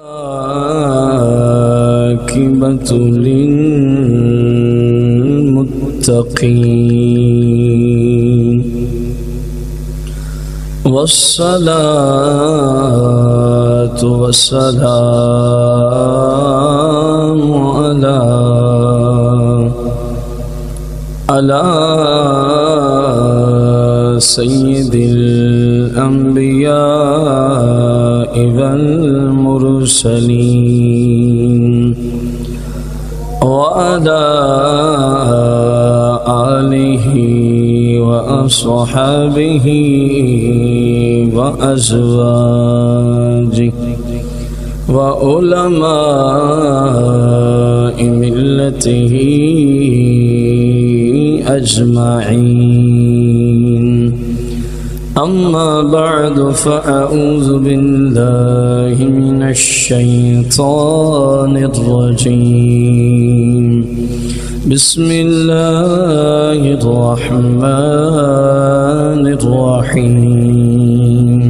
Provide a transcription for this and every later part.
عاقبة للمتقين. والصلاة والسلام على على سيد الأنبياء والمرسلين وعلى آله وأصحابه وأزواجه وعلماء ملته أجمعين. أما بعد فأعوذ بالله من الشيطان الرجيم. بسم الله الرحمن الرحيم.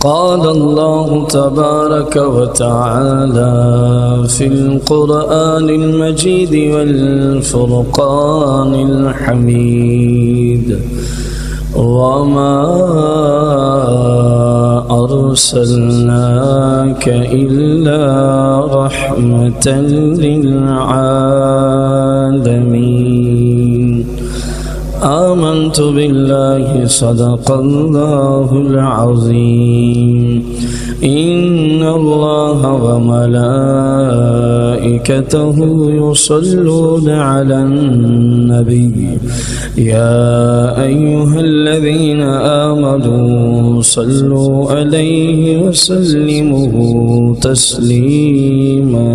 قال الله تبارك وتعالى في القرآن المجيد والفرقان الحميد. وما أرسلناك إلا رحمة للعالمين آمنت بالله صدق الله العظيم إن الله وملائكته يصلون على النبي. يا أيها الذين آمنوا صلوا عليه وسلموا تسليما.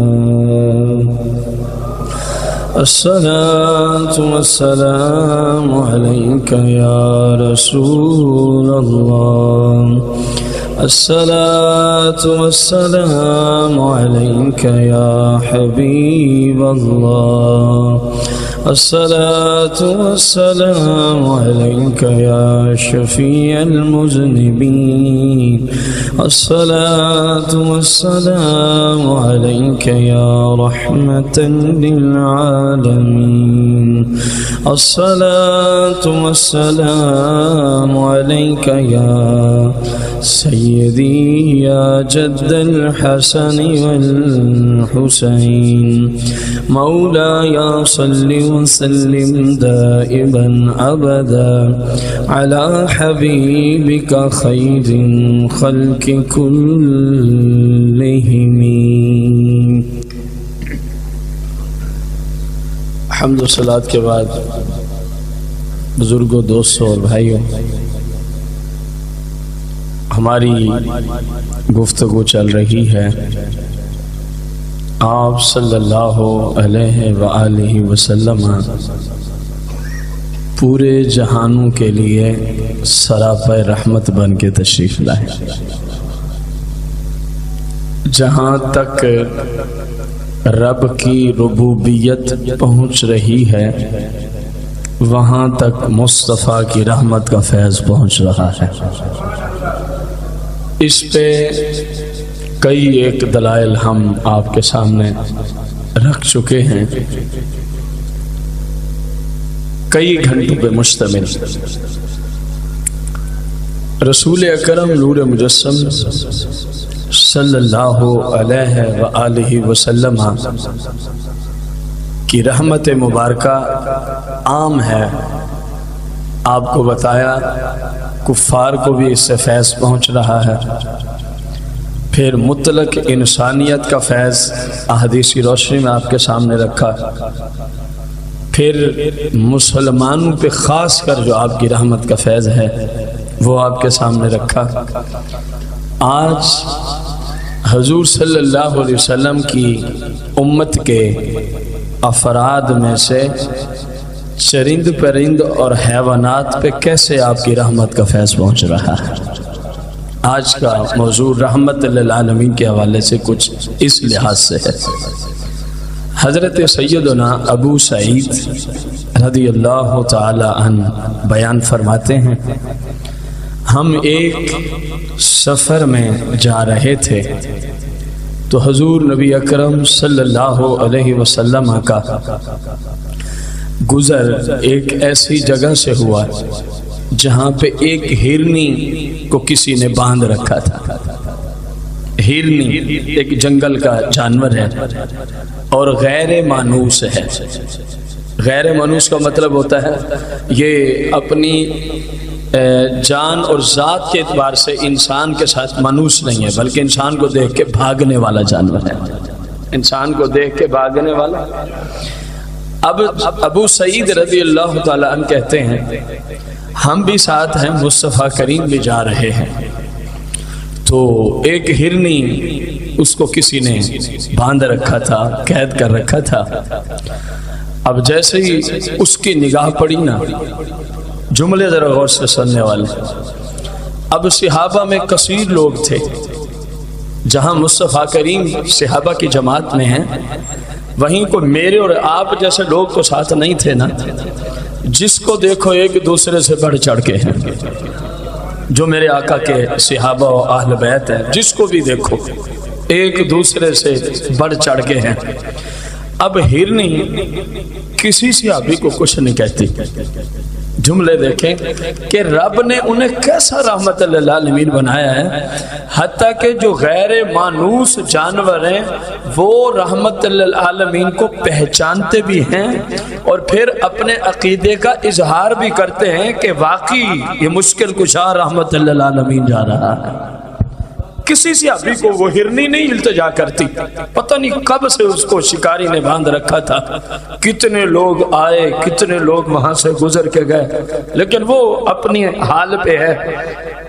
الصلاة والسلام عليك يا رسول الله. الصلاة والسلام عليك يا حبيب الله. الصلاة والسلام عليك يا شفيع المذنبين. الصلاة والسلام عليك يا رحمة للعالمين. الصلاة والسلام عليك يا سيدي يا جد الحسن والحسين. مولاي صل وسلم دائما أبدا على حبيبك خير خلق كلهم. حمد و صلات کے بعد بزرگوں، دوستوں اور بھائیوں، ہماری گفتگو چل رہی ہے۔ آپ صلی اللہ علیہ وآلہ وسلم پورے جہانوں کے لیے سراپ رحمت بن کے تشریف لائے۔ جہاں تک رب کی ربوبیت پہنچ رہی ہے، وہاں تک مصطفیٰ کی رحمت کا فیض پہنچ رہا ہے۔ اس پہ کئی ایک دلائل ہم آپ کے سامنے رکھ چکے ہیں۔ کئی گھنٹوں پہ مشتمل۔ رسول اکرم نور مجسم صلی اللہ علیہ وآلہ وسلم کی رحمت مبارکہ عام ہے۔ آپ کو بتایا کفار کو بھی اس سے فیض پہنچ رہا ہے۔ پھر مطلق انسانیت کا فیض احادیثی روشنی میں آپ کے سامنے رکھا۔ پھر مسلمانوں پہ خاص کر جو آپ کی رحمت کا فیض ہے، وہ آپ کے سامنے رکھا۔ آج حضور صلی اللہ علیہ وسلم کی امت کے افراد میں سے چرند پرند اور حیوانات پہ کیسے آپ کی رحمت کا فیض پہنچ رہا ہے؟ آج کا موضوع رحمت للعالمین کے حوالے سے کچھ اس لحاظ سے ہے۔ حضرت سیدنا ابو سعید رضی اللہ تعالی عنہ بیان فرماتے ہیں ہم ایک سفر میں جا رہے تھے۔ تو حضور نبی اکرم صلی اللہ علیہ وسلم کا گزر ایک ایسی جگہ سے ہوا جہاں پہ ایک ہرنی کو کسی نے باندھ رکھا تھا۔ ہرنی ایک جنگل کا جانور ہے اور غیر مانوس ہے۔ غیر مانوس کا مطلب ہوتا ہے یہ اپنی جان اور ذات کے اعتبار سے انسان کے ساتھ منوس نہیں ہے، بلکہ انسان کو دیکھ کے بھاگنے والا جانور ہے۔ انسان کو دیکھ کے بھاگنے والا۔ اب ابو سعید رضی اللہ تعالیٰ عنہ کہتے ہیں، ہم بھی ساتھ ہیں، مصطفیٰ کریم بھی جا رہے ہیں۔ تو ایک ہرنی اس کو کسی نے باندھ رکھا تھا، قید کر رکھا تھا۔ اب جیسے ہی اس کی نگاہ پڑی نا جملے ذرا غور سے سننے والے۔ اب صحابہ میں کثیر لوگ تھے۔ جہاں مصطفیٰ کریم صحابہ کی جماعت میں ہیں، وہیں کو میرے اور آپ جیسے لوگ کو ساتھ نہیں تھے نا۔ جس کو دیکھو ایک دوسرے سے بڑھ چڑھ کے ہیں۔ جو میرے آقا کے صحابہ و اہل بیت ہیں، جس کو بھی دیکھو، ایک دوسرے سے بڑھ چڑھ کے ہیں۔ اب ہرنی کسی صحابی کو کچھ نہیں کہتی۔ جملے دیکھیں کہ رب نے انہیں کیسا رحمت اللہ عالمین بنایا ہے، حتیٰ کہ جو غیر مانوس جانور ہیں، وہ رحمت اللہ عالمین کو پہچانتے بھی ہیں اور پھر اپنے عقیدے کا اظہار بھی کرتے ہیں کہ واقعی یہ مشکل کشا رحمت اللہ عالمین جا رہا ہے۔ کسی صحابی کو وہ ہرنی نہیں التجا کرتی۔ پتہ نہیں کب سے اس کو شکاری نے باندھ رکھا تھا۔ کتنے لوگ آئے، کتنے لوگ وہاں سے گزر کے گئے۔ لیکن وہ اپنی حال پہ ہے۔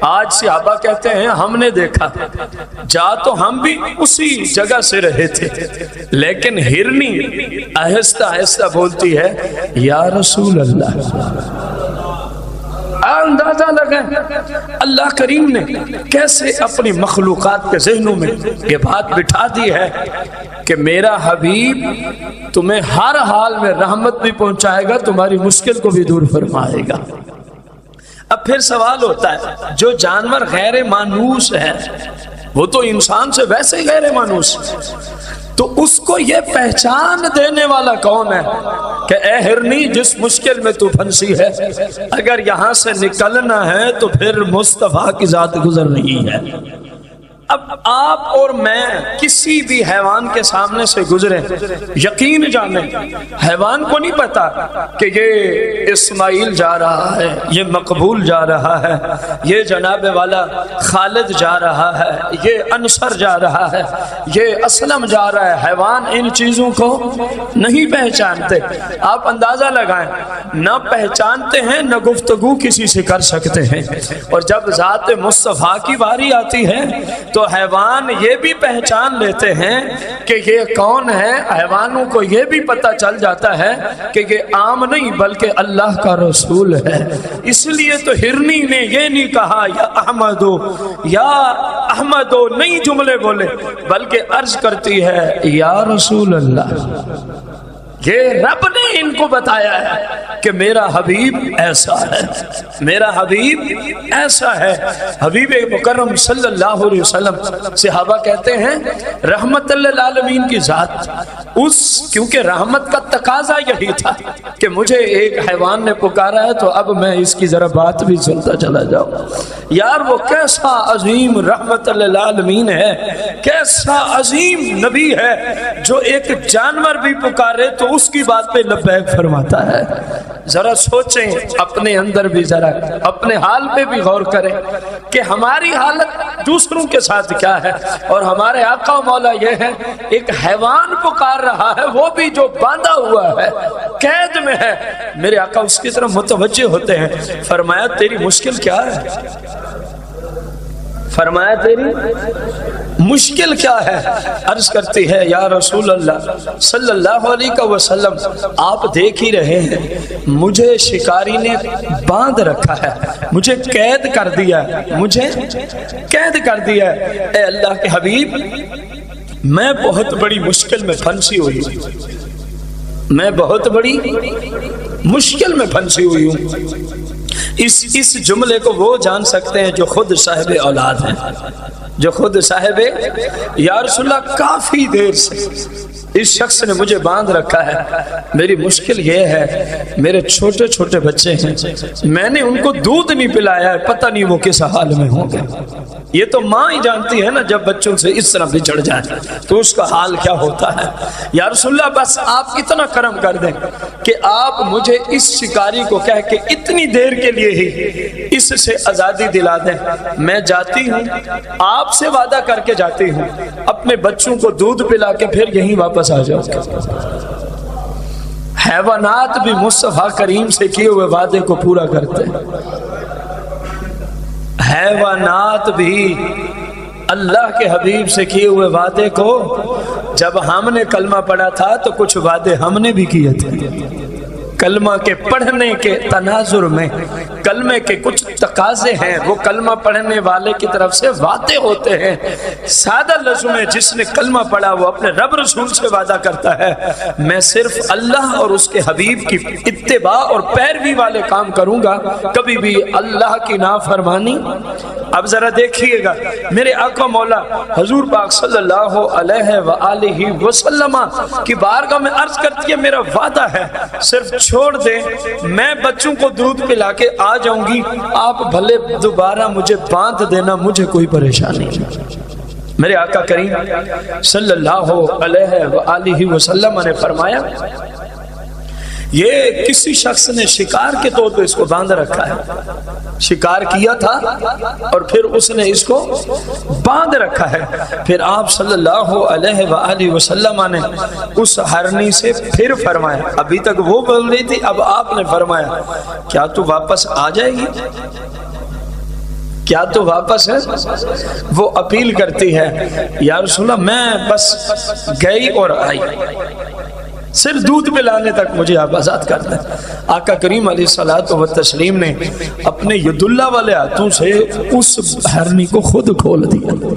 آج صحابہ کہتے ہیں، ہم نے دیکھا۔ جا تو ہم بھی اسی جگہ سے رہے تھے۔ لیکن ہرنی آہستہ آہستہ بولتی ہے، یا رسول اللہ۔ اندازہ لگیں اللہ کریم نے کیسے اپنی مخلوقات کے ذہنوں میں یہ بات بٹھا دی ہے کہ میرا حبیب تمہیں ہر حال میں رحمت بھی پہنچائے گا، تمہاری مشکل کو بھی دور فرمائے گا۔ اب پھر سوال ہوتا ہے، جو جانور غیر مانوس ہے وہ تو انسان سے ویسے غیر مانوس۔ تو اس کو یہ پہچان دینے والا کون ہے کہ اے ہرنی جس مشکل میں تو پھنسی ہے، اگر یہاں سے نکلنا ہے تو پھر مصطفیٰ کی ذات گزر نہیں ہے۔ اب آپ اور میں کسی بھی حیوان کے سامنے سے گزرے یقین جانے حیوان کو نہیں پتا کہ یہ اسماعیل جا رہا ہے، یہ مقبول جا رہا ہے، یہ جناب والا خالد جا رہا ہے، یہ انصر جا رہا ہے، یہ اسلم جا رہا ہے۔ حیوان ان چیزوں کو نہیں پہچانتے۔ آپ اندازہ لگائیں، نہ پہچانتے ہیں، نہ گفتگو کسی سے کر سکتے ہیں۔ اور جب ذات مصطفیٰ کی باری آتی ہے، تو تو حیوان یہ بھی پہچان لیتے ہیں کہ یہ کون ہے؟ حیوانوں کو یہ بھی پتا چل جاتا ہے کہ یہ عام نہیں بلکہ اللہ کا رسول ہے۔ اس لیے تو ہرنی نے یہ نہیں کہا، یا احمدو یا احمدو نہیں جملے بولے، بلکہ عرض کرتی ہے، یا رسول اللہ۔ یہ رب نے ان کو بتایا ہے کہ میرا حبیب ایسا ہے۔ میرا حبیب ایسا ہے۔ حبیب مکرم صلی اللہ علیہ وسلم صحابہ کہتے ہیں، رحمت اللہ عالمین کی ذات۔ اس، کیونکہ رحمت کا تقاضا یہی تھا کہ مجھے ایک حیوان نے پکارا ہے، تو اب میں اس کی ذرا بات بھی سنتا چلا جاؤں۔ یار، وہ کیسا عظیم رحمت اللہ عالمین ہے، کیسا عظیم نبی ہے جو ایک جانور بھی پکارے تو اس کی بات پہ لبیک فرماتا ہے۔ ذرا سوچیں، اپنے اندر بھی ذرا، اپنے حال پہ بھی غور کریں کہ ہماری حالت دوسروں کے ساتھ کیا ہے۔ اور ہمارے آقا و مولا یہ ہے ایک حیوان پکار رہا ہے، وہ بھی جو باندھا ہوا ہے، قید میں ہے۔ میرے آقا اس کی طرف متوجہ ہوتے ہیں۔ فرمایا، تیری مشکل کیا ہے؟ فرمایا، تیری مشکل کیا ہے؟ عرض کرتی ہے یا رسول اللہ، صلی اللہ علیہ وسلم، آپ دیکھ ہی رہے ہیں، مجھے شکاری نے باندھ رکھا ہے، مجھے قید کر دیا مجھے قید کر دیا اے اللہ کے حبیب، میں بہت بڑی مشکل میں پھنسی ہوئی میں بہت بڑی مشکل میں پھنسی ہوئی ہوں۔ اس اس جملے کو وہ جان سکتے ہیں جو خود صاحب اولاد ہیں۔ جو خود صاحب یا رسول اللہ کافی دیر سے اس شخص نے مجھے باندھ رکھا ہے۔ میری مشکل یہ ہے، میرے چھوٹے چھوٹے بچے ہیں۔ میں نے ان کو دودھ نہیں پلایا ہے پتہ نہیں وہ کس حال میں ہوں گے۔ یہ تو ماں ہی جانتی ہے نا، جب بچوں سے اس طرح بچڑ جائے، تو اس کا حال کیا ہوتا ہے۔ یا رسول اللہ، بس آپ اتنا کرم کر دیں کہ آپ مجھے اس شکاری کو کہہ کے اتنی دیر کے لیے ہی اس سے آزادی دلا دیں۔ میں جاتی ہوں، آپ سے وعدہ کر کے جاتی ہوں۔ اپنے بچوں کو دودھ پلا کے پھر یہیں واپس آ جاؤ۔ حیوانات بھی مصطفیٰ کریم سے کیے ہوئے وعدے کو پورا کرتے ہیں۔ حیوانات بھی اللہ کے حبیب سے کیے ہوئے وعدے کو جب ہم نے کلمہ پڑھا تھا تو کچھ وعدے ہم نے بھی کیے تھے۔ کلمہ کے پڑھنے کے تناظر میں، کلمے کے کچھ تقاضے ہیں، وہ کلمہ پڑھنے والے کی طرف سے وعدے ہوتے ہیں۔ سادہ لفظوں میں جس نے کلمہ پڑھا، وہ اپنے رب رسول سے وعدہ کرتا ہے۔ میں صرف اللہ اور اس کے حبیب کی اتباع اور پیروی والے کام کروں گا۔ کبھی بھی اللہ کی نافرمانی اب ذرا دیکھیے گا۔ میرے آقا مولا حضور پاک صلی اللہ علیہ وآلہ وسلم کی بارگاہ میں عرض کرتی ہے میرا وعدہ ہے، صرف چھوڑ دے میں بچوں کو دودھ پلا کے آ جاؤں گی۔ آپ بھلے دوبارہ مجھے باندھ دینا، مجھے کوئی پریشانی میرے آقا کریم صلی اللہ علیہ وآلہ وسلم نے فرمایا یہ کسی شخص نے شکار کے طور پہ اس کو باندھ رکھا ہے۔ شکار کیا تھا اور پھر اس نے اس کو باندھ رکھا ہے۔ پھر آپ صلی اللہ علیہ وآلہ وسلم نے اس ہرنی سے پھر فرمایا۔ ابھی تک وہ بول رہی تھی، اب آپ نے فرمایا۔ کیا تو واپس آ جائے گی؟ کیا تو واپس ہے؟ وہ اپیل کرتی ہے، یا رسول اللہ، میں بس گئی اور آئی۔ صرف دودھ پلانے تک مجھے آپ آزاد کر دیں۔ آقا کریم علیہ السلام و تسلیم نے اپنے ید اللہ والے ہاتھوں سے اس ہرنی کو خود کھول دیا۔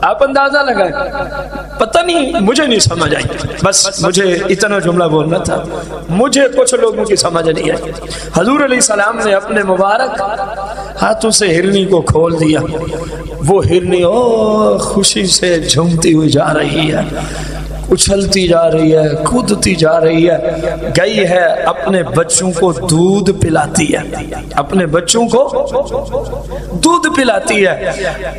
آپ اندازہ لگائیں۔ پتہ نہیں، مجھے نہیں سمجھ آئی۔ بس مجھے اتنا جملہ بولنا تھا۔ مجھے کچھ لوگوں کی سمجھ نہیں آئی۔ حضور علیہ السلام نے اپنے مبارک ہاتھوں سے ہرنی کو کھول دیا۔ وہ ہرنی او خوشی سے جھومتی ہوئی جا رہی ہے۔ اچھلتی جا رہی ہے، کودتی جا رہی ہے۔ گئی ہے، اپنے بچوں کو دودھ پلاتی ہے۔ اپنے بچوں کو دودھ پلاتی ہے۔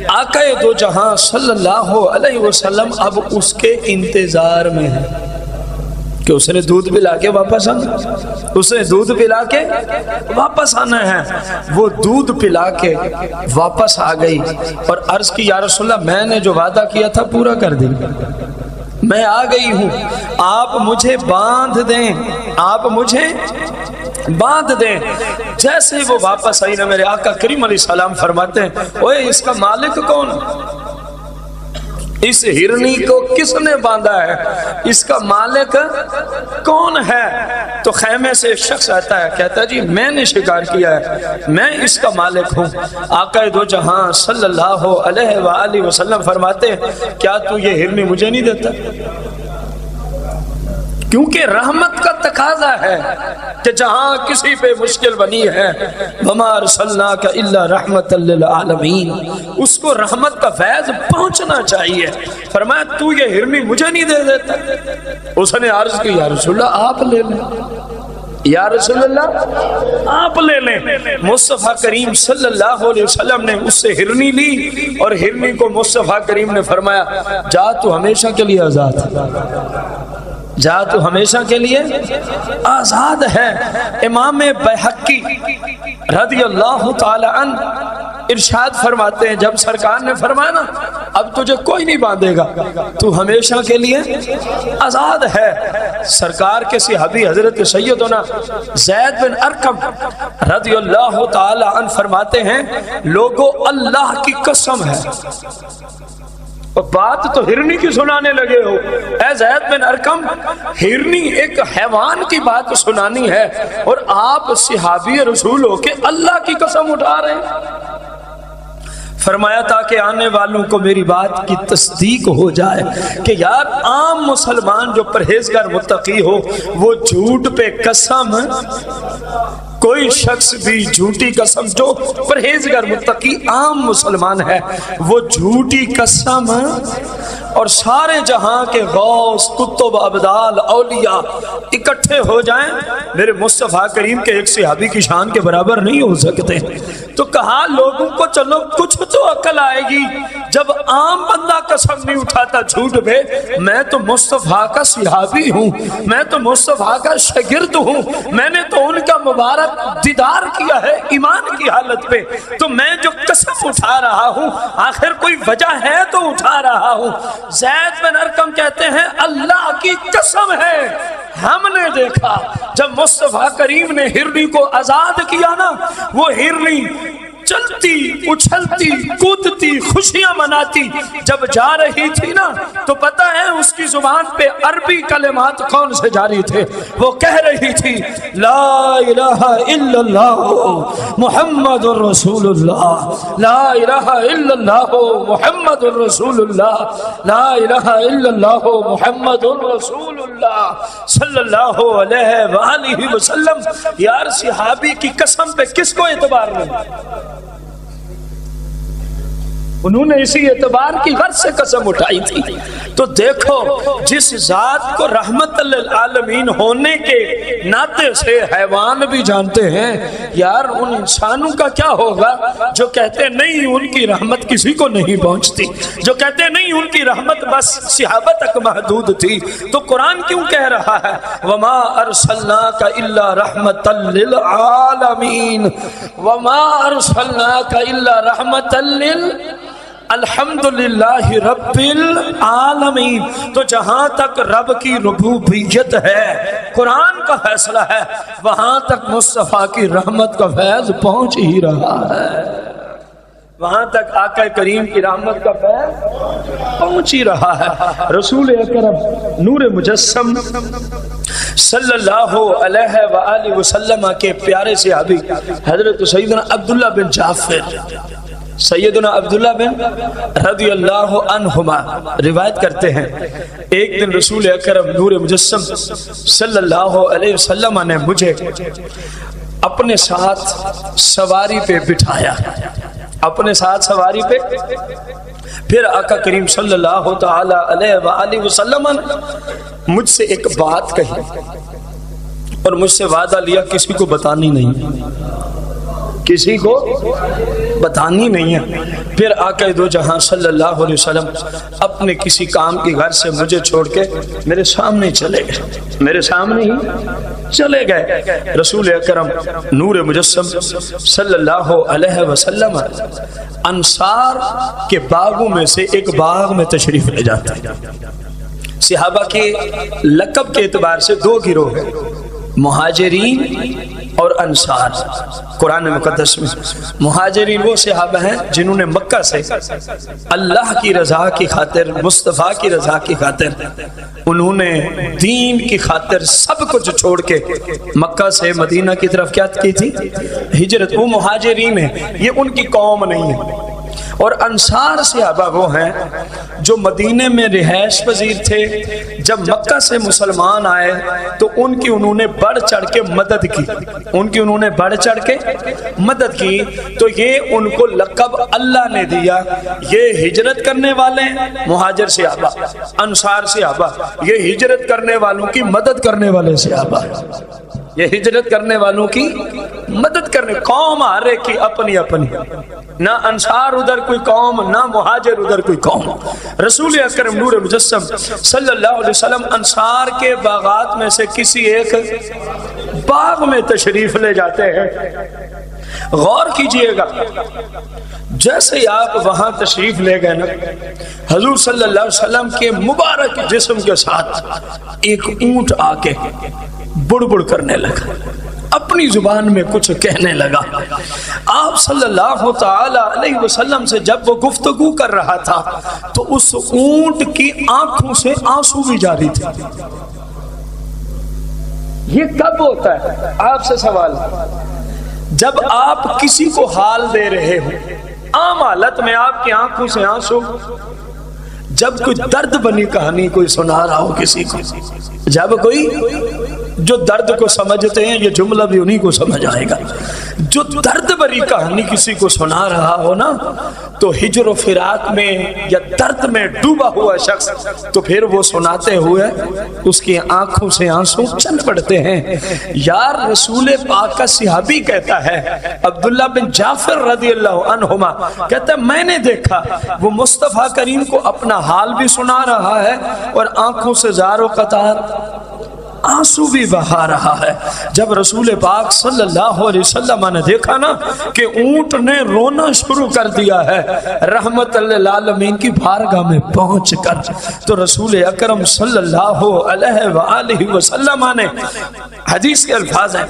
آقا دو جہاں صلی اللہ علیہ وسلم اب اس کے انتظار میں ہے کہ اس نے دودھ پلا کے واپس آنا۔ اس نے دودھ پلا کے واپس آنا ہے۔ وہ دودھ پلا کے واپس آ گئی اور عرض کی، یا رسول اللہ، میں نے جو وعدہ کیا تھا، پورا کر دی میں آ گئی ہوں۔ آپ مجھے باندھ دیں۔ آپ مجھے باندھ دیں۔ جیسے وہ واپس آئی نا میرے آقا کریم علیہ السلام فرماتے ہیں، اوے اس کا مالک کون؟ اس ہرنی کو کس نے باندھا ہے؟ اس کا مالک کون ہے؟ تو خیمے سے ایک شخص آتا ہے، کہتا ہے جی میں نے شکار کیا ہے، میں اس کا مالک ہوں۔ آقا دو جہاں صلی اللہ علیہ وآلہ وسلم فرماتے ہیں کیا تو یہ ہرنی مجھے نہیں دیتا؟ کیونکہ رحمت کا تقاضا ہے کہ جہاں کسی پہ مشکل بنی ہے بمار صلی کا اللہ رحمت للعالمین اس کو رحمت کا فیض پہنچنا چاہیے۔ فرمایا، تو یہ ہرنی مجھے نہیں دے دیتا۔ اس نے عرض کی، یا رسول اللہ، آپ لے لیں۔ یا رسول اللہ، آپ لے لیں۔ مصطفیٰ کریم صلی اللہ علیہ وسلم نے اس سے ہرنی لی اور ہرنی کو مصطفیٰ کریم نے فرمایا، جا تو ہمیشہ کے لیے آزاد۔ جا تو ہمیشہ کے لیے آزاد ہے۔ امام بحقی رضی اللہ تعالی عنہ ارشاد فرماتے ہیں، جب سرکار نے فرمایا نا اب تجھے کوئی نہیں باندھے گا۔ تو ہمیشہ کے لیے آزاد ہے۔ سرکار کے صحابی حضرت سیدنا زید بن ارکم رضی اللہ تعالی عنہ فرماتے ہیں لوگوں اللہ کی قسم ہے۔ بات تو ہرنی کی سنانے لگے ہو۔ اے زید بن ارکم، ہرنی ایک حیوان کی بات سنانی ہے اور آپ صحابی رسول ہو کے اللہ کی قسم اٹھا رہے ہیں۔ فرمایا تاکہ آنے والوں کو میری بات کی تصدیق ہو جائے کہ یار عام مسلمان جو پرہیزگار متقی ہو، وہ جھوٹ پہ قسم۔ کوئی شخص بھی جھوٹی قسم، جو پرہیزگر متقی، عام مسلمان ہے، وہ جھوٹی قسم اور سارے جہاں کے غوث کتب عبدال اولیاء اکٹھے ہو جائیں، میرے مصطفیٰ کریم کے ایک صحابی کی شان کے برابر نہیں ہو سکتے۔ تو کہا لوگوں کو، چلو، کچھ تو عقل آئے گی۔ جب عام بندہ قسم نہیں اٹھاتا جھوٹ پہ میں تو مصطفیٰ کا صحابی ہوں، میں تو مصطفیٰ کا شگرد ہوں، میں نے تو ان کا مبارک دیدار کیا ہے، ایمان کی حالت پہ، تو میں جو قسم اٹھا رہا ہوں، آخر کوئی وجہ ہے تو اٹھا رہا ہوں۔ زید بن ارکم کہتے ہیں، اللہ کی قسم ہے، ہم نے دیکھا، جب مصطفیٰ کریم نے ہرنی کو آزاد کیا نا، وہ ہرنی چلتی اچھلتی، کودتی، خوشیاں مناتی۔ جب جا رہی تھی نا، تو پتہ ہے اس کی زبان پہ عربی کلمات کون سے جاری تھے؟ وہ کہہ رہی تھی، لا الہ الا اللہ، محمد الرسول اللہ۔ لا الہ الا اللہ، محمد الرسول اللہ۔ لا الہ الا اللہ، محمد الرسول اللہ۔ صلی اللہ علیہ وآلہ وسلم۔ یار، صحابی کی قسم پہ کس کو اعتبار نہیں؟ انہوں نے اسی اعتبار کی غرض سے قسم اٹھائی تھی۔ تو دیکھو، جس ذات کو رحمت للعالمین ہونے کے ناطے سے حیوان بھی جانتے ہیں، یار، ان انسانوں کا کیا ہوگا جو کہتے نہیں ان کی رحمت کسی کو نہیں پہنچتی؟ جو کہتے نہیں ان کی رحمت بس صحابہ تک محدود تھی۔ تو قرآن کیوں کہہ رہا ہے؟ وما ارسلناک الا رحمت للعالمین وما ارسلناک الا رحمت للعالمین الحمدللہ رب العالمین تو جہاں تک رب کی ربوبیت ہے، قرآن کا فیصلہ ہے، وہاں تک مصطفیٰ کی رحمت کا فیض پہنچ ہی رہا ہے۔ وہاں تک آقا کریم کی رحمت کا فیض پہنچ ہی رہا ہے۔ رسول اکرم نور مجسم صلی اللہ علیہ وآلہ وسلم کے پیارے سے حضرت سیدنا عبداللہ بن جعفر۔ سیدنا عبداللہ بن رضی اللہ عنہما روایت کرتے ہیں۔ ایک دن رسول اکرم نور مجسم صلی اللہ علیہ وسلم نے مجھے اپنے ساتھ سواری پہ بٹھایا۔ اپنے ساتھ سواری پہ۔ پھر آقا کریم صلی اللہ تعالی علیہ وآلہ وسلم نے مجھ سے ایک بات کہی اور مجھ سے وعدہ لیا، کسی کو بتانی نہیں۔ کسی کو بتانی نہیں ہے۔ پھر آقا دو جہاں صلی اللہ علیہ وسلم اپنے کسی کام کی گھر سے مجھے چھوڑ کے میرے سامنے چلے گئے۔ میرے سامنے ہی چلے گئے۔ رسول اکرم نور مجسم صلی اللہ علیہ وسلم انصار کے باغوں میں سے ایک باغ میں تشریف لے جاتے ہیں۔ صحابہ کے لقب کے اعتبار سے دو گروہ ہیں۔ مہاجرین اور انصار۔ قرآن مقدس میں مہاجرین وہ صحابہ ہیں جنہوں نے مکہ سے اللہ کی رضا کی خاطر، مصطفیٰ کی رضا کی خاطر، انہوں نے دین کی خاطر سب کچھ چھوڑ کے مکہ سے مدینہ کی طرف کیا کی تھی؟ ہجرت، وہ مہاجرین ہیں، یہ ان کی قوم نہیں ہے۔ اور انصار صحابہ وہ ہیں جو مدینے میں رہائش پذیر تھے۔ جب مکہ سے مسلمان آئے تو ان کی انہوں نے بڑھ چڑھ کے مدد کی۔ ان کی انہوں نے بڑھ چڑھ کے مدد کی۔ تو یہ ان کو لقب اللہ نے دیا۔ یہ ہجرت کرنے والے مہاجر صحابہ، انصار صحابہ، یہ ہجرت کرنے والوں کی مدد کرنے والے صحابہ۔ یہ ہجرت کرنے والوں کی مدد کرنے، قوم آرے کی اپنی اپنی۔ نہ انصار ادھر کوئی قوم، نہ مہاجر ادھر کوئی قوم۔ رسول اکرم نور مجسم صلی اللہ علیہ وسلم انصار کے باغات میں سے کسی ایک باغ میں تشریف لے جاتے ہیں۔ غور کیجیے گا، جیسے ہی آپ وہاں تشریف لے گئے نا، حضور صلی اللہ علیہ وسلم کے مبارک جسم کے ساتھ ایک اونٹ آ کے بڑ بڑ کرنے لگا۔ اپنی زبان میں کچھ کہنے لگا۔ آپ صلی اللہ تعالی علیہ وسلم سے جب وہ گفتگو کر رہا تھا، تو اس اونٹ کی آنکھوں سے آنسو بھی جاری تھے۔ یہ کب ہوتا ہے؟ آپ سے سوال۔ جب آپ کسی کو حال دے رہے ہو، عام حالت میں آپ کی آنکھوں سے آنسو۔ جب کوئی درد بنی کہانی کوئی سنا رہا ہو کسی کو۔ جب کوئی جو درد کو سمجھتے ہیں، یہ جملہ بھی انہی کو سمجھ آئے گا۔ جو درد بری کہانی کسی کو سنا رہا ہو نا، تو ہجر و فراق میں یا درد میں ڈوبا ہوا شخص تو پھر وہ سناتے ہوئے اس کی آنکھوں سے آنسوں چل پڑتے ہیں۔ یار رسول پاک کا صحابی کہتا ہے، عبداللہ بن جعفر رضی اللہ عنہما، کہتا ہے، میں نے دیکھا، وہ مصطفیٰ کریم کو اپنا حال بھی سنا رہا ہے اور آنکھوں سے زار و قطار آنسو بھی بہا رہا ہے۔ جب رسول پاک صلی اللہ علیہ وسلم نے دیکھا نا کہ اونٹ نے رونا شروع کر دیا ہے، رحمت اللہ العالمین کی بارگاہ میں پہنچ کر۔ تو رسول اکرم صلی اللہ علیہ وآلہ وسلم نے حدیث کے الفاظ ہیں،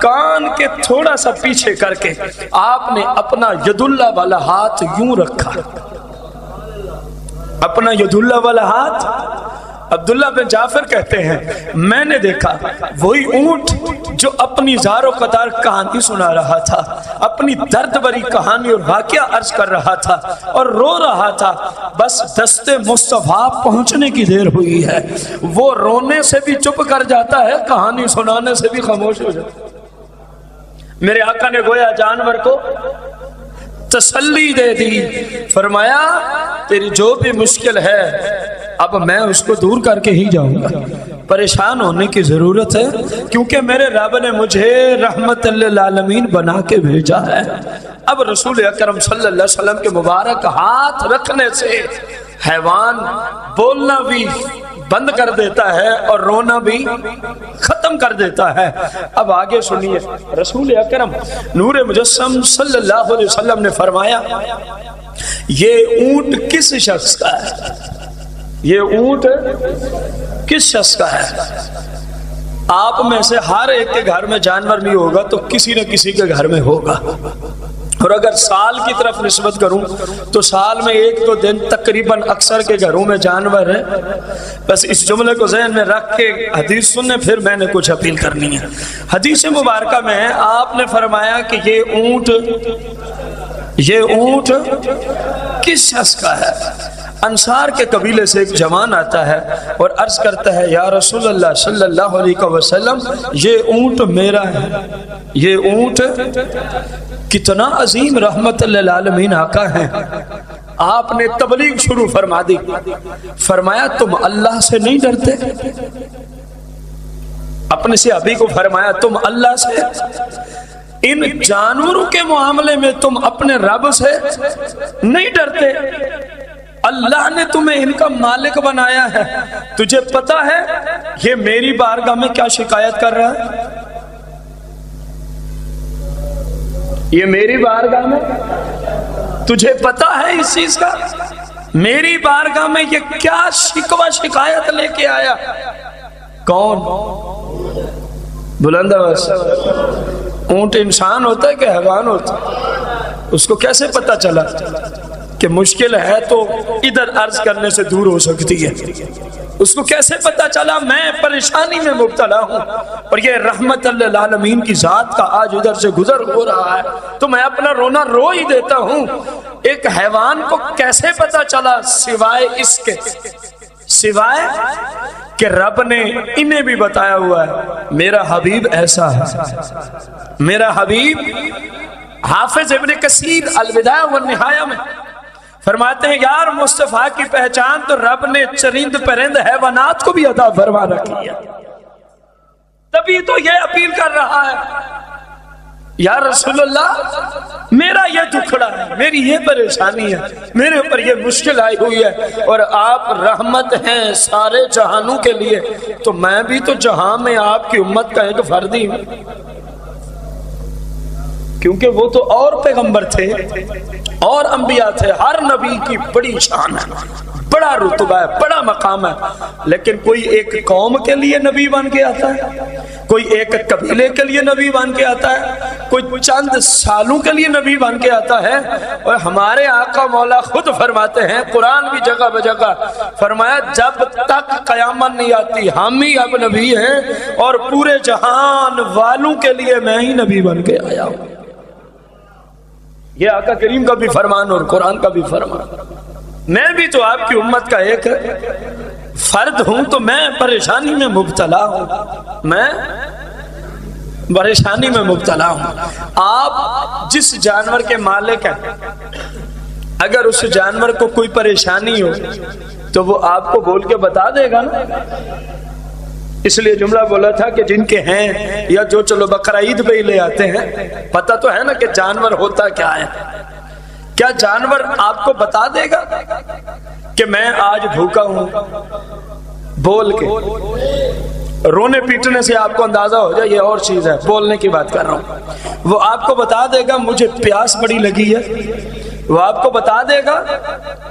کان کے تھوڑا سا پیچھے کر کے آپ نے اپنا ید اللہ والا ہاتھ یوں رکھا۔ اپنا ید اللہ والا ہاتھ؟ عبداللہ بن جعفر کہتے ہیں، میں نے دیکھا، وہی اونٹ جو اپنی زار و قطار کہانی سنا رہا تھا، اپنی درد بری کہانی اور واقعہ عرض کر رہا تھا اور رو رہا تھا۔ بس دست مصطفیٰ پہنچنے کی دیر ہوئی ہے۔ وہ رونے سے بھی چپ کر جاتا ہے، کہانی سنانے سے بھی خاموش ہو جاتا ہے۔ میرے آقا نے گویا، جانور کو تسلی دے دی۔ فرمایا، تیری جو بھی مشکل ہے اب میں اس کو دور کر کے ہی جاؤں گا۔ پریشان ہونے کی ضرورت ہے، کیونکہ میرے رب نے مجھے رحمت اللہ بنا کے بھیجا ہے۔ اب رسول اکرم صلی اللہ علیہ وسلم کے مبارک ہاتھ رکھنے سے حیوان بولنا بھی بند کر دیتا ہے اور رونا بھی ختم کر دیتا ہے۔ اب آگے سنیے، رسول اکرم نور مجسم صلی اللہ علیہ وسلم نے فرمایا، یہ اونٹ کس شخص کا ہے؟ یہ اونٹ کس شخص کا ہے؟ آپ میں سے ہر ایک کے گھر میں جانور نہیں ہوگا تو کسی نہ کسی کے گھر میں ہوگا۔ اور اگر سال کی طرف نسبت کروں تو سال میں ایک دو دن تقریباً اکثر کے گھروں میں جانور ہے بس اس جملے کو ذہن میں رکھ کے حدیث سننے، پھر میں نے کچھ اپیل کرنی ہے۔ حدیث مبارکہ میں آپ نے فرمایا کہ یہ اونٹ یہ اونٹ کس شخص کا ہے؟ انصار کے قبیلے سے ایک جوان آتا ہے اور عرض کرتا ہے، یا رسول اللہ صلی اللہ علیہ وسلم، یہ اونٹ میرا ہے۔ یہ اونٹ کتنا عظیم رحمت اللہ العالمین آقا ہے۔ آپ نے تبلیغ شروع فرما دی۔ فرمایا، تم اللہ سے نہیں ڈرتے؟ اپنے سے ابھی کو فرمایا، تم اللہ سے؟ ان جانوروں کے معاملے میں تم اپنے رب سے نہیں ڈرتے۔ اللہ نے تمہیں ان کا مالک بنایا ہے۔ تجھے پتا ہے یہ میری بارگاہ میں کیا شکایت کر رہا ہے؟ یہ میری بارگاہ میں؟ تجھے پتا ہے اس چیز کا؟ میری بارگاہ میں یہ کیا شکوہ شکایت لے کے آیا؟ کون؟ بلند اونٹ انسان ہوتا ہے کہ حیوان ہوتا ہے؟ اس کو کیسے پتا چلا؟ کہ مشکل ہے تو ادھر عرض کرنے سے دور ہو سکتی ہے۔ اس کو کیسے پتا چلا؟ میں پریشانی میں مبتلا ہوں۔ اور یہ رحمت اللہ العالمین کی ذات کا آج ادھر سے گزر ہو رہا ہے۔ تو میں اپنا رونا رو ہی دیتا ہوں۔ ایک حیوان کو کیسے پتا چلا؟ سوائے اس کے۔ سوائے کہ رب نے انہیں بھی بتایا ہوا ہے۔ میرا حبیب ایسا ہے۔ میرا حبیب حافظ ابن کثیر، الوداع والنہایہ میں۔ فرماتے ہیں، یار مصطفیٰ کی پہچان تو رب نے چرند پرند حیوانات کو بھی عطا فرما رکھی ہے. تبھی تو یہ اپیل کر رہا ہے، یا رسول اللہ، میرا یہ دکھڑا ہے، میری یہ پریشانی ہے، میرے اوپر یہ مشکل آئی ہوئی ہے اور آپ رحمت ہیں سارے جہانوں کے لیے، تو میں بھی تو جہاں میں آپ کی امت کا ایک فردی ہوں. کیونکہ وہ تو اور پیغمبر تھے اور انبیاء تھے، ہر نبی کی بڑی شان ہے، بڑا رتبہ ہے، بڑا مقام ہے۔ لیکن کوئی ایک قوم کے لیے نبی بن کے آتا ہے؟ کوئی ایک قبیلے کے لیے نبی بن کے آتا ہے؟ کوئی چند سالوں کے لیے نبی بن کے آتا ہے؟ اور ہمارے آقا مولا خود فرماتے ہیں، قرآن بھی جگہ بجگہ فرمایا، جب تک قیامت نہیں آتی، ہم ہی اب نبی ہیں اور پورے جہان والوں کے لیے میں ہی نبی بن کے آیا ہوں۔ یہ آقا کریم کا بھی فرمان اور قرآن کا بھی فرمان۔ میں بھی تو آپ کی امت کا ایک فرد ہوں تو میں پریشانی میں مبتلا ہوں۔ میں پریشانی میں مبتلا ہوں۔ آپ جس جانور کے مالک ہیں، اگر اس جانور کو کوئی پریشانی ہو، تو وہ آپ کو بول کے بتا دے گا نا۔ اس لیے جملہ بولا تھا کہ جن کے ہیں یا جو چلو عید پہ ہی لے آتے ہیں، پتہ تو ہے نا کہ جانور ہوتا کیا ہے۔ کیا جانور آپ کو بتا دے گا کہ میں آج بھوکا ہوں؟ بول کے۔ رونے پیٹنے سے آپ کو اندازہ ہو جائے، یہ اور چیز ہے۔ بولنے کی بات کر رہا ہوں۔ وہ آپ کو بتا دے گا، مجھے پیاس بڑی لگی ہے۔ وہ آپ کو بتا دے گا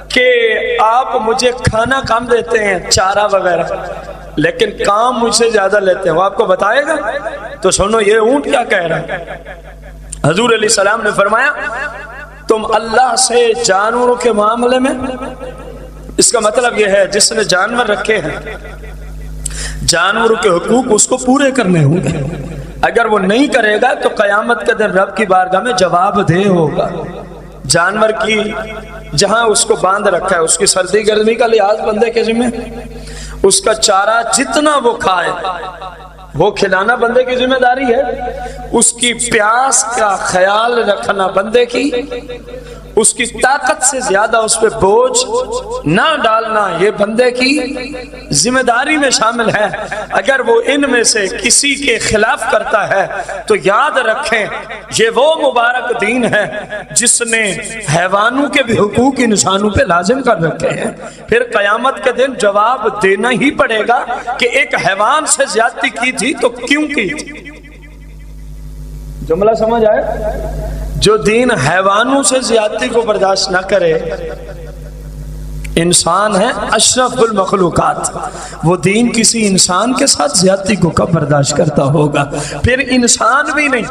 کہ آپ مجھے کھانا کم دیتے ہیں، چارہ وغیرہ۔ لیکن کام مجھ سے زیادہ لیتے ہیں۔ وہ آپ کو بتائے گا؟ تو سنو، یہ اونٹ کیا کہہ رہا ہے؟ حضور علیہ السلام نے فرمایا، تم اللہ سے جانوروں کے معاملے میں، اس کا مطلب یہ ہے، جس نے جانور رکھے ہیں، جانوروں کے حقوق اس کو پورے کرنے ہوں گے۔ اگر وہ نہیں کرے گا تو قیامت کے دن رب کی بارگاہ میں جواب دے ہوگا۔ جانور کی جہاں اس کو باندھ رکھا ہے، اس کی سردی گرمی کا لحاظ بندے کے ذمہ۔ اس کا چارہ جتنا وہ کھائے، وہ کھلانا بندے کی ذمہ داری ہے۔ اس کی پیاس کا خیال رکھنا بندے کی۔ اس کی طاقت سے زیادہ اس پہ بوجھ نہ ڈالنا یہ بندے کی ذمہ داری میں شامل ہے۔ اگر وہ ان میں سے کسی کے خلاف کرتا ہے تو یاد رکھیں، یہ وہ مبارک دین ہے جس نے حیوانوں کے بھی حقوق انسانوں پہ لازم کر رکھے ہیں۔ پھر قیامت کے دن جواب دینا ہی پڑے گا کہ ایک حیوان سے زیادتی کی تھی تو کیوں کی تھی؟ جملہ سمجھ آئے جو دین حیوانوں سے زیادتی کو برداشت نہ کرے، انسان ہے اشرف المخلوقات۔ وہ دین کسی انسان کے ساتھ زیادتی کو کب برداشت کرتا ہوگا؟ پھر انسان بھی نہیں۔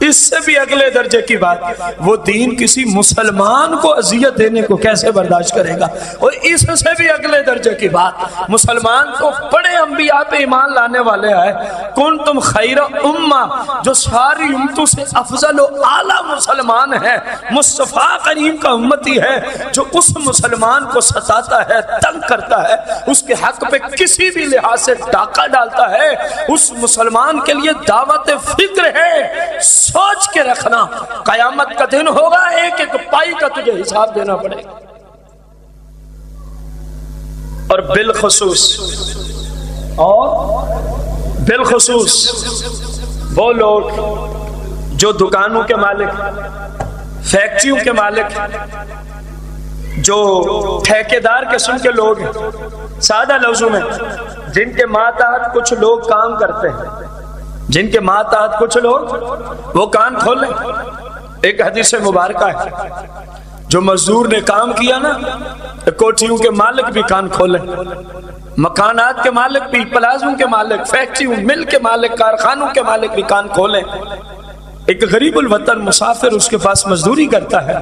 اس سے بھی اگلے درجے کی بات، وہ دین کسی مسلمان کو اذیت دینے کو کیسے برداشت کرے گا؟ اور اس سے بھی اگلے درجے کی بات، مسلمان کو بڑے انبیاء پہ ایمان لانے والے آئے کون تم خیر امہ؟ جو ساری امتوں سے افضل و اعلیٰ مسلمان ہے، مصطفیٰ کریم کا امتی ہے، جو اس مسلمان کو ستاتا ہے، تنگ کرتا ہے، اس کے حق پہ کسی بھی لحاظ سے ڈاکہ ڈالتا ہے، اس مسلمان کے لیے دعوت فکر ہے سوچ کے رکھنا۔ قیامت کا دن ہوگا، ایک ایک پائی کا تجھے حساب دینا پڑے گا۔ اور بالخصوص اور بالخصوص، وہ لوگ جو دکانوں کے مالک، فیکٹریوں کے مالک، جو ٹھیکیدار قسم کے لوگ ہیں، سادہ لفظوں میں، جن کے ماتحت کچھ لوگ کام کرتے ہیں۔ جن کے ماتحت کچھ لوگ، وہ کان کھولیں ایک حدیث مبارکہ ہے۔ جو مزدور نے کام کیا نا کوٹھیوں کے مالک بھی کان کھولیں۔ مکانات کے مالک بھی، پلازوں کے مالک، فیکٹریوں، مل کے مالک، کارخانوں کے مالک بھی کان کھولیں۔ ایک غریب الوطن مسافر اس کے پاس مزدوری کرتا ہے۔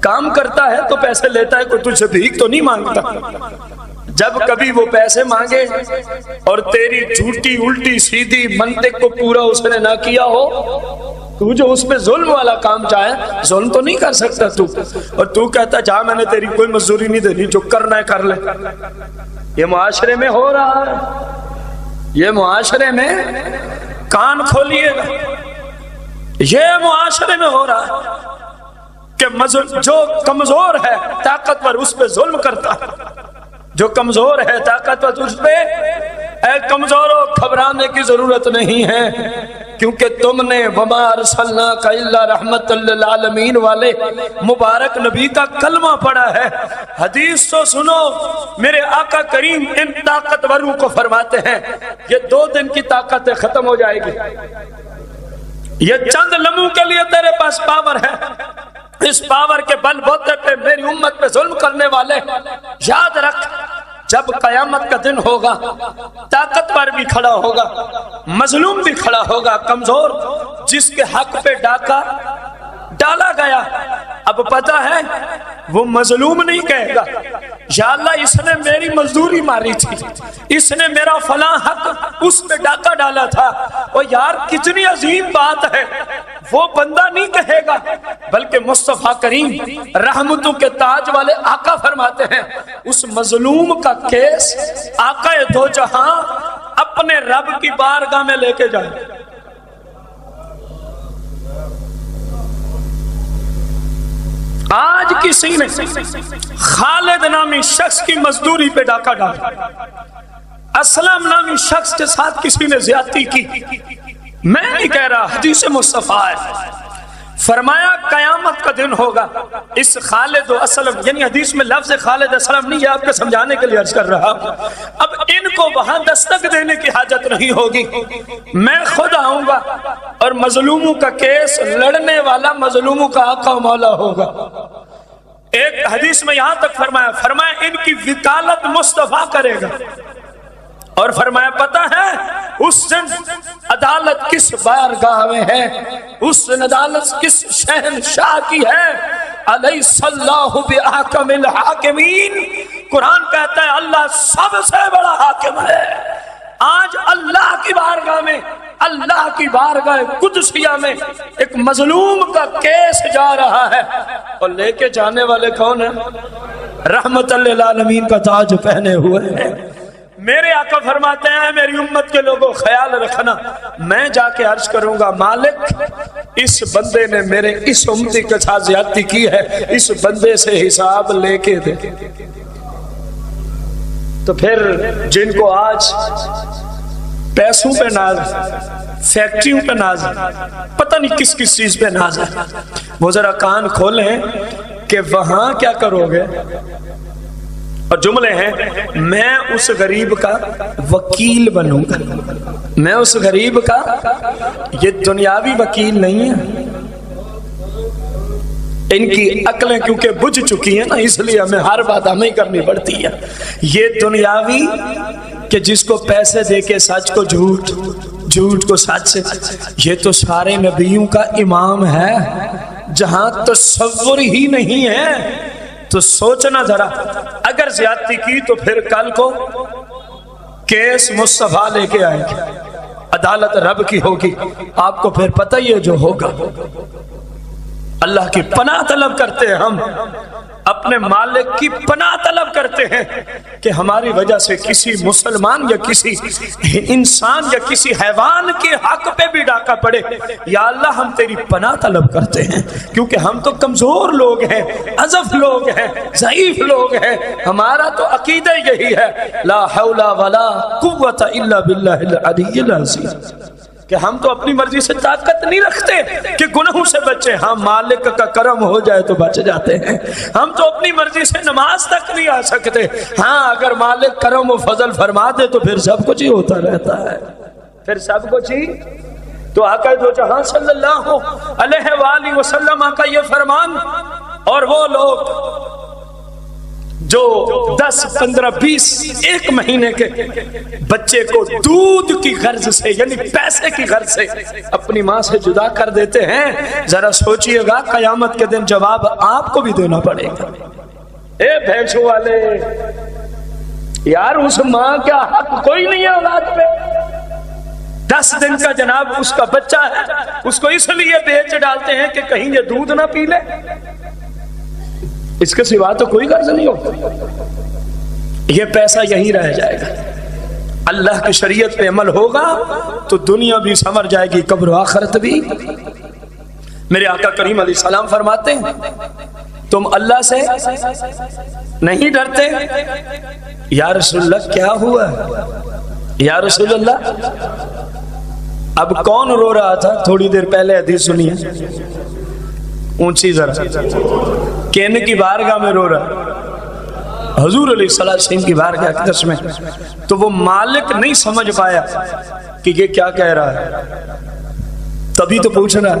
کام کرتا ہے تو پیسے لیتا ہے، کوئی تجھ سے بھیک تو نہیں مانگتا۔ جب کبھی وہ پیسے مانگے اور تیری جھوٹی الٹی سیدھی منطق کو پورا اس نے نہ کیا ہو، تو جو اس پہ ظلم والا کام چاہے، ظلم تو نہیں کر سکتا تو۔ اور تو کہتا جہاں میں نے تیری کوئی مزدوری نہیں دینی، جو کرنا ہے کر لے۔ یہ معاشرے میں ہو رہا ہے۔ یہ معاشرے میں کان کھولیے گا۔ یہ معاشرے میں ہو رہا ہے کہ جو کمزور ہے، طاقتور اس پہ ظلم کرتا ہے۔ جو کمزور ہے طاقتور اس پہ اے کمزوروں، گھبرانے کی ضرورت نہیں ہے، کیونکہ تم نے وما ارسلناک الا رحمت للعالمین والے مبارک نبی کا کلمہ پڑھا ہے۔ حدیث تو سنو، میرے آقا کریم ان طاقتوروں کو فرماتے ہیں، یہ دو دن کی طاقت ختم ہو جائے گی۔ یہ چند لمحوں کے لیے تیرے پاس پاور ہے۔ اس پاور کے بل بوتے پہ میری امت پہ ظلم کرنے والے، یاد رکھ، جب قیامت کا دن ہوگا، طاقتور بھی کھڑا ہوگا، مظلوم بھی کھڑا ہوگا، کمزور، جس کے حق پہ ڈاکا ڈالا گیا۔ اب پتا ہے، وہ مظلوم نہیں کہے گا۔ یا اللہ، اس نے میری مزدوری ماری تھی۔ اس نے میرا فلاں حق اس پہ ڈاکہ ڈالا تھا۔ وہ یار، کتنی عظیم بات ہے۔ وہ بندہ نہیں کہے گا، بلکہ مصطفیٰ کریم رحمتوں کے تاج والے آقا فرماتے ہیں۔ اس مظلوم کا کیس آقا دو جہاں اپنے رب کی بارگاہ میں لے کے جائیں آج کسی نے خالد نامی شخص کی مزدوری پہ ڈاکہ ڈالا اسلم نامی شخص کے ساتھ کسی نے زیادتی کی۔ میں نہیں کہہ رہا حدیث مصطفیٰ ہے۔ فرمایا قیامت کا دن ہوگا۔ اس خالد و اسلم یعنی حدیث میں لفظ خالد اسلم نہیں ہے آپ کو سمجھانے کے لیے عرض کر رہا اب ان کو وہاں دستک دینے کی حاجت نہیں ہوگی۔ میں خود آؤں گا اور مظلوموں کا کیس لڑنے والا مظلوموں کا آقا مولا ہوگا۔ ایک حدیث میں یہاں تک فرمایا فرمایا ان کی وکالت مصطفیٰ کرے گا۔ اور فرمایا پتا ہے، اس دن عدالت کس بارگاہ میں ہے؟ اس دن عدالت کس شہنشاہ کی ہے؟ علیہ صلاح بحکم الحاکمین۔ قرآن کہتا ہے، اللہ سب سے بڑا حاکم ہے۔ آج اللہ کی بارگاہ میں، اللہ کی بارگاہ قدسیہ میں ایک مظلوم کا کیس جا رہا ہے۔ اور لے کے جانے والے کون ہیں؟ رحمت اللہ العالمین کا تاج پہنے ہوئے ہیں۔ میرے آقا فرماتے ہیں میری امت کے لوگوں، خیال رکھنا، میں جا کے عرض کروں گا، مالک، اس بندے نے میرے اس امتی کے ساتھ زیادتی کی ہے، اس بندے سے حساب لے کے دے۔ تو پھر جن کو آج پیسوں پہ ناز، فیکٹریوں پہ ناز، پتہ نہیں کس کس چیز پہ ناز ہے۔ وہ ذرا کان کھولیں کہ وہاں کیا کرو گے؟ اور جملے ہیں، میں اس غریب کا وکیل بنوں۔ گا میں اس غریب کا، یہ دنیاوی وکیل نہیں ہے۔ ان کی عقلیں کیونکہ بجھ چکی ہیں نا، اس لیے ہمیں ہر بات ہمیں کرنی پڑتی ہے۔ یہ دنیاوی کہ جس کو پیسے دے کے سچ کو جھوٹ جھوٹ کو سچ سے۔ یہ تو سارے نبیوں کا امام ہے۔ جہاں تصور ہی نہیں ہے، تو سوچنا ذرا۔ اگر زیادتی کی تو پھر کل کو کیس مصطفیٰ لے کے آئیں گے۔ عدالت رب کی ہوگی۔ آپ کو پھر پتہ ہی ہے جو ہوگا۔ اللہ کی پناہ طلب کرتے ہیں ہم۔ اپنے مالک کی پناہ طلب کرتے ہیں کہ ہماری وجہ سے کسی مسلمان یا کسی انسان یا کسی حیوان کے حق پہ بھی ڈاکہ پڑے۔ یا اللہ، ہم تیری پناہ طلب کرتے ہیں۔ کیونکہ ہم تو کمزور لوگ ہیں عذف لوگ ہیں، ضعیف لوگ ہیں۔ ہمارا تو عقیدہ یہی ہے۔ لا حول ولا قوت الا باللہ العلی العظیم۔ کہ ہم تو اپنی مرضی سے طاقت نہیں رکھتے کہ گناہوں سے بچے۔ ہم مالک کا کرم ہو جائے تو بچ جاتے ہیں۔ ہم تو اپنی مرضی سے نماز تک نہیں آ سکتے۔ ہاں اگر مالک کرم و فضل فرما دے تو پھر سب کچھ ہی ہوتا رہتا ہے۔ پھر سب کچھ ہی؟ تو آقا دو جہاں صلی اللہ علیہ وآلہ وسلم آقا یہ فرمان، اور وہ لوگ جو دس، پندرہ، بیس، ایک مہینے کے بچے کو دودھ کی غرض سے یعنی پیسے کی غرض سے اپنی ماں سے جدا کر دیتے ہیں، ذرا سوچئے گا، قیامت کے دن جواب آپ کو بھی دینا پڑے گا۔ اے بھینسوں والے، یار اس ماں کا حق کوئی نہیں ہے اولاد پہ۔ دس دن کا جناب اس کا بچہ ہے، اس کو اس لیے بیچ ڈالتے ہیں کہ کہیں یہ دودھ نہ پی لے۔ اس کے سوا تو کوئی غرض نہیں ہو۔ یہ پیسہ یہیں رہ جائے گا۔ اللہ کی شریعت پہ عمل ہوگا تو دنیا بھی سمر جائے گی، قبر و آخرت بھی۔ میرے آقا کریم علیہ السلام فرماتے ہیں، تم اللہ سے نہیں ڈرتے۔ یا رسول اللہ، کیا ہوا؟ یا رسول اللہ، اب کون رو رہا تھا؟ تھوڑی دیر پہلے حدیث سنیے اونچی ذرا۔ کہنے کی بارگاہ میں رو رہا حضور علیہ السلام کی بارگاہ اقدس میں تو وہ مالک نہیں سمجھ پایا کہ یہ کیا کہہ رہا ہے۔ تبھی تو پوچھ رہا ہے۔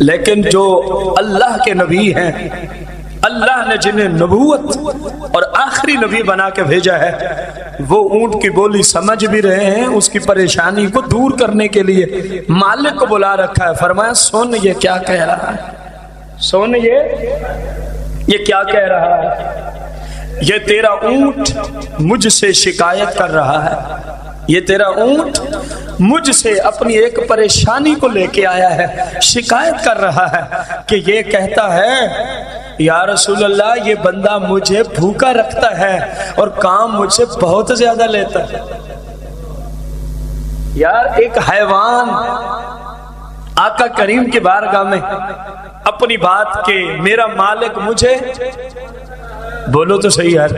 لیکن جو اللہ کے نبی ہیں، اللہ نے جنہیں نبوت اور آخری نبی بنا کے بھیجا ہے، وہ اونٹ کی بولی سمجھ بھی رہے ہیں، اس کی پریشانی کو دور کرنے کے لیے مالک کو بلا رکھا ہے۔ فرمایا، سن یہ کیا کہہ رہا ہے۔ سن یہ یہ کیا کہہ رہا ہے؟ یہ تیرا اونٹ مجھ سے شکایت کر رہا ہے۔ یہ تیرا اونٹ مجھ سے اپنی ایک پریشانی کو لے کے آیا ہے۔ شکایت کر رہا ہے کہ یہ کہتا ہے، یا رسول اللہ، یہ بندہ مجھے بھوکا رکھتا ہے اور کام مجھ سے بہت زیادہ لیتا ہے۔ یار، ایک حیوان آقا کریم کی بارگاہ میں اپنی بات کے میرا مالک مجھے؟ بولو تو صحیح یار۔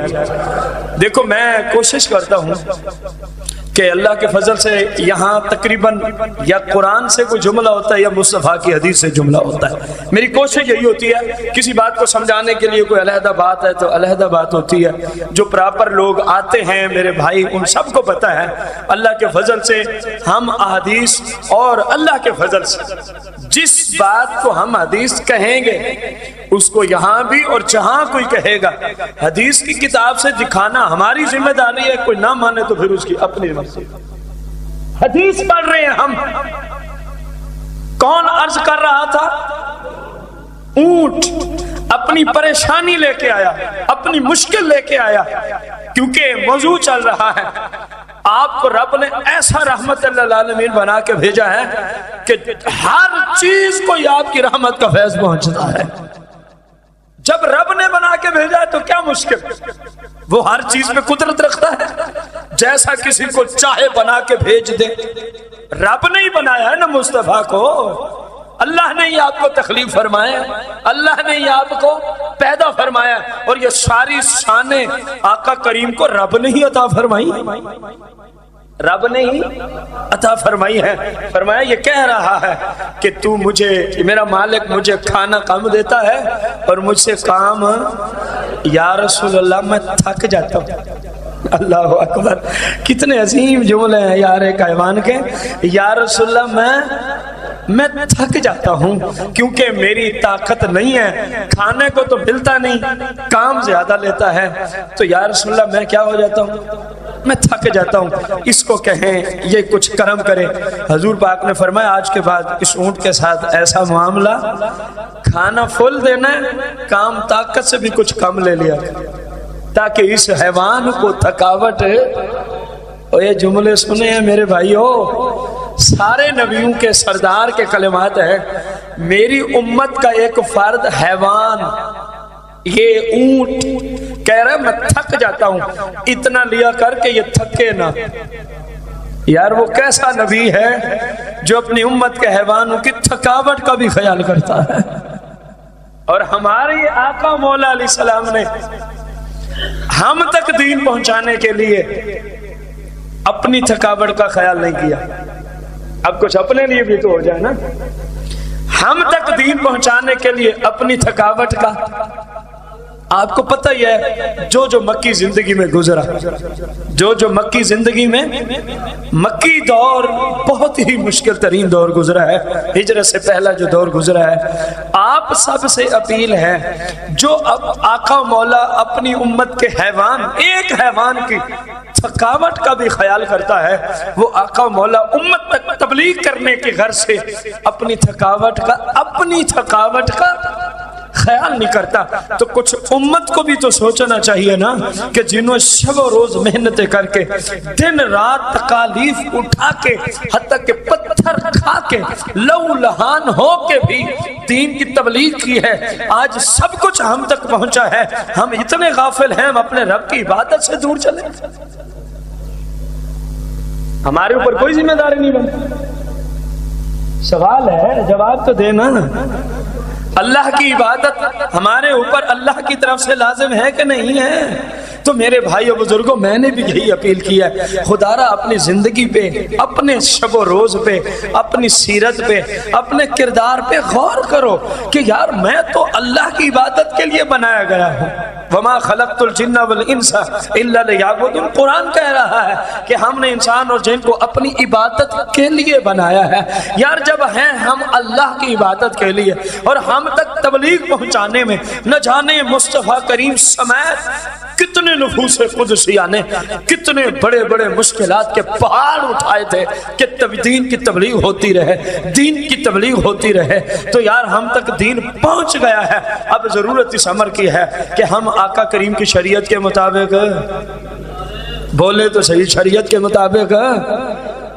دیکھو میں کوشش کرتا ہوں کہ اللہ کے فضل سے یہاں تقریباً یا قرآن سے کوئی جملہ ہوتا ہے یا مصطفیٰ کی حدیث سے جملہ ہوتا ہے۔ میری کوشش یہی ہوتی ہے، کسی بات کو سمجھانے کے لیے کوئی علیحدہ بات ہے تو علیحدہ بات ہوتی ہے۔ جو پراپر لوگ آتے ہیں، میرے بھائی، ان سب کو پتا ہے، اللہ کے فضل سے ہم احادیث اور اللہ کے فضل سے جس بات کو ہم حدیث کہیں گے، اس کو یہاں بھی اور جہاں کوئی کہے گا۔ حدیث کی کتاب سے دکھانا ہماری ذمہ داری ہے، کوئی نہ مانے تو پھر اس کی اپنی حدیث پڑھ رہے ہیں ہم۔ کون عرض کر رہا تھا؟ اونٹ اپنی پریشانی لے کے آیا، اپنی مشکل لے کے آیا، کیونکہ موضوع چل رہا ہے۔ آپ کو رب نے ایسا رحمت اللہ عالمین بنا کے بھیجا ہے کہ ہر چیز کو آپ کی رحمت کا فیض پہنچتا ہے۔ جب رب نے بنا کے بھیجا ہے تو کیا مشکل؟ وہ ہر چیز میں قدرت رکھتا ہے۔ جیسا کسی کو چاہے بنا کے بھیج دے۔ رب نے ہی بنایا ہے نا مصطفیٰ کو۔ اللہ نے ہی آپ کو تخلیق فرمایا اللہ نے ہی آپ کو پیدا فرمایا اور یہ ساری شانیں آقا کریم کو رب نے ہی عطا فرمائی۔ رب نے ہی عطا فرمائی ہے فرمایا، یہ کہہ رہا ہے کہ تو مجھے میرا مالک مجھے کھانا کم دیتا ہے اور مجھ سے کام، یا رسول اللہ، میں تھک جاتا ہوں۔ اللہ اکبر۔ کتنے عظیم جملے ہیں یار ایک حیوان کے۔ یا رسول اللہ، میں میں تھک جاتا ہوں کیونکہ میری طاقت نہیں ہے۔ کھانے کو تو ملتا نہیں، کام زیادہ لیتا ہے۔ تو یا رسول اللہ، میں کیا ہو جاتا ہوں؟ میں تھک جاتا ہوں۔ اس کو کہیں یہ کچھ کرم کرے حضور پاک نے فرمایا، آج کے بعد اس اونٹ کے ساتھ ایسا معاملہ، کھانا فل دینا ہے، کام طاقت سے بھی کچھ کم لے لیا۔ تاکہ اس حیوان کو تھکاوٹ اور یہ جملے سنے ہیں میرے بھائیو۔ سارے نبیوں کے سردار کے کلمات ہیں۔ میری امت کا ایک فرد حیوان، یہ اونٹ۔ کہہ رہا میں تھک جاتا ہوں. اتنا لیا کر کے یہ تھکے نہ۔ یار وہ کیسا نبی ہے جو اپنی امت کے حیوانوں کی تھکاوٹ کا بھی خیال کرتا ہے؟ اور ہمارے آقا مولا علیہ السلام نے ہم تک دین پہنچانے کے لیے اپنی تھکاوٹ کا خیال نہیں کیا۔ اب کچھ اپنے لیے بھی تو ہو جائے نا۔ ہم تک دین پہنچانے کے لیے اپنی تھکاوٹ کا آپ کو پتہ ہی ہے، جو جو مکی زندگی میں گزرا، جو جو مکی زندگی میں مکی دور بہت ہی مشکل ترین دور گزرا ہے، ہجرت سے پہلا جو دور گزرا ہے، آپ سب سے اپیل ہے، جو اب آقا مولا اپنی امت کے حیوان، ایک حیوان کی تھکاوٹ کا بھی خیال کرتا ہے، وہ آقا مولا امت تک تبلیغ کرنے کے گھر سے اپنی تھکاوٹ کا، اپنی تھکاوٹ کا خیال نہیں کرتا، تو کچھ امت کو بھی تو سوچنا چاہیے نا کہ جنہوں شب و روز محنتیں کر کے، دن رات تکالیف اٹھا کے، حتیٰ کہ پتھر کھا کے، لو لہان ہو کے بھی دین کی تبلیغ کی ہے۔ آج سب کچھ ہم تک پہنچا ہے۔ ہم اتنے غافل ہیں، ہم اپنے رب کی عبادت سے دور چلے۔ ہمارے اوپر کوئی ذمہ داری نہیں بنتی سوال ہے، جواب تو دینا نا۔ اللہ کی عبادت ہمارے اوپر اللہ کی طرف سے لازم ہے کہ نہیں ہے؟ تو میرے بھائی اور بزرگوں میں نے بھی یہی اپیل کیا ہے۔ خدا را اپنی زندگی پہ، اپنے شب و روز پہ، اپنی سیرت پہ، اپنے کردار پہ غور کرو کہ یار، میں تو اللہ کی عبادت کے لیے بنایا گیا ہوں۔ وما خلقت الجن والانس الا ليعبدون۔ قرآن کہہ رہا ہے کہ ہم نے انسان اور جن کو اپنی عبادت کے لیے بنایا ہے۔ یار، جب ہیں ہم اللہ کی عبادت کے لیے اور ہم تک تبلیغ پہنچانے میں، نہ جانے مصطفیٰ کریم سمیت کتنے نفوس قدسیہ نے کتنے بڑے بڑے مشکلات کے پہاڑ اٹھائے تھے کہ دین کی تبلیغ ہوتی رہے، دین کی تبلیغ ہوتی رہے۔ تو یار ہم تک دین پہنچ گیا ہے۔ اب ضرورت اس عمر کی ہے کہ ہم آقا کریم کی شریعت کے مطابق، بولے تو صحیح، شریعت کے مطابق۔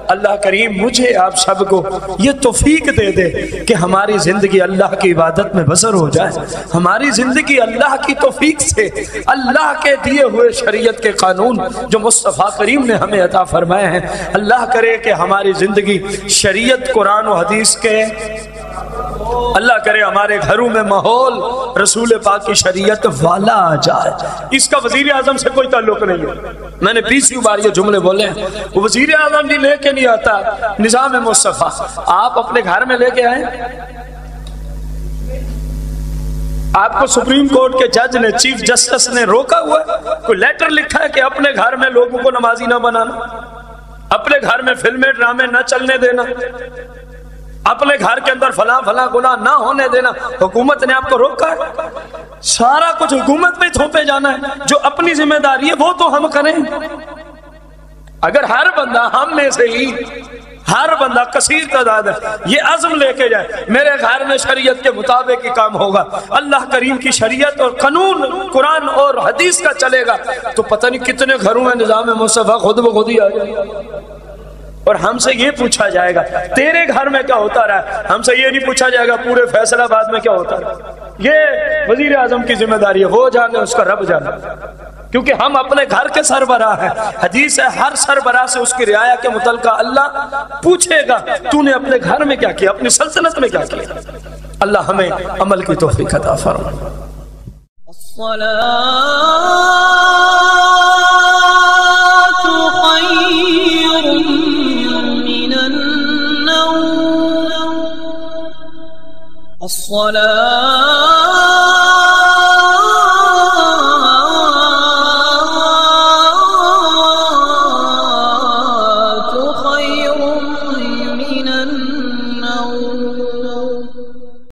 اللہ کریم مجھے آپ سب کو یہ توفیق دے دے کہ ہماری زندگی اللہ کی عبادت میں بسر ہو جائے۔ ہماری زندگی اللہ کی توفیق سے، اللہ کے دیے ہوئے شریعت کے قانون جو مصطفیٰ کریم نے ہمیں عطا فرمائے ہیں۔ اللہ کرے کہ ہماری زندگی شریعت، قرآن و حدیث کے، اللہ کرے ہمارے گھروں میں ماحول، رسول پاک کی شریعت والا آ جائے۔ اس کا وزیر اعظم سے کوئی تعلق نہیں ہے۔ میں نے بیسویں بار یہ جملے بولے ہیں۔ وزیر اعظم جی لے کے نہیں آتا۔ نظام مصطفیٰ، آپ اپنے گھر میں لے کے آئے آپ کو سپریم کورٹ کے جج نے، چیف جسٹس نے روکا ہوا کوئی لیٹر لکھا ہے کہ اپنے گھر میں لوگوں کو نمازی نہ بنانا۔ اپنے گھر میں فلمیں، ڈرامے نہ چلنے دینا۔ اپنے گھر کے اندر فلاں فلاں گناہ نہ ہونے دینا۔ حکومت نے آپ کو روکا ہے۔ سارا کچھ حکومت پہ تھوپے جانا ہے۔ جو اپنی ذمہ داری ہے، وہ تو ہم کریں۔ اگر ہر بندہ ہم میں سے ہی ہر بندہ کثیر تعداد ہے، یہ عزم لے کے جائے، میرے گھر میں شریعت کے مطابق ہی کام ہوگا۔ اللہ کریم کی شریعت اور قانون، قرآن اور حدیث کا چلے گا۔ تو پتہ نہیں کتنے گھروں میں نظام مصطفیٰ خود بخود ہی آ جائے اور ہم سے یہ پوچھا جائے گا، تیرے گھر میں کیا ہوتا رہا؟ ہم سے یہ نہیں پوچھا جائے گا، پورے فیصلہ آباد میں کیا ہوتا رہا؟ یہ وزیر اعظم کی ذمہ داری ہے وہ جانے اس کا رب جانا کیونکہ ہم اپنے گھر کے سربراہ ہیں۔ حدیث ہے، ہر سربراہ سے اس کی رعایا کے متعلقہ اللہ پوچھے گا تو نے اپنے گھر میں کیا کیا؟ اپنی سلطنت میں کیا کیا؟ اللہ ہمیں عمل کی توفیق عطا فرمائے۔ الصلاة